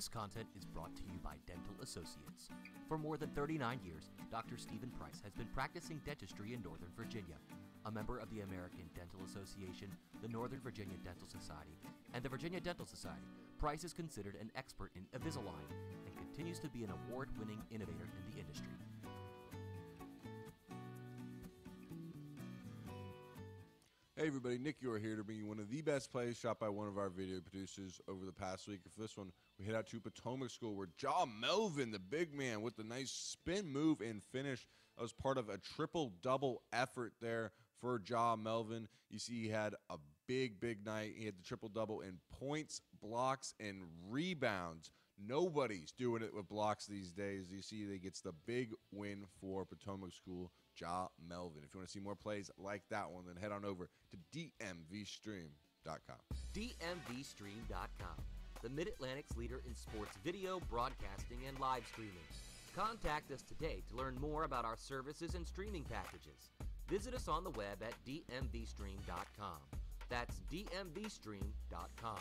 This content is brought to you by Dental Associates. For more than 39 years, Dr. Stephen Price has been practicing dentistry in Northern Virginia. A member of the American Dental Association, the Northern Virginia Dental Society, and the Virginia Dental Society, Price is considered an expert in Invisalign and continues to be an award winning innovator in the industry. Hey everybody, Nick Yor here to bring you one of the best plays shot by one of our video producers over the past week. For this one, we head out to Potomac School where Ja Melvin, the big man, with the nice spin move and finish, was part of a triple double effort there for Ja Melvin. You see, he had a big, big night. He had the triple double in points, blocks, and rebounds. Nobody's doing it with blocks these days. You see, they gets the big win for Potomac School, Ja Melvin. If you want to see more plays like that one, then head on over to DMVstream.com. DMVstream.com, the Mid Atlantic's leader in sports video, broadcasting, and live streaming. Contact us today to learn more about our services and streaming packages. Visit us on the web at DMVstream.com. That's DMVstream.com.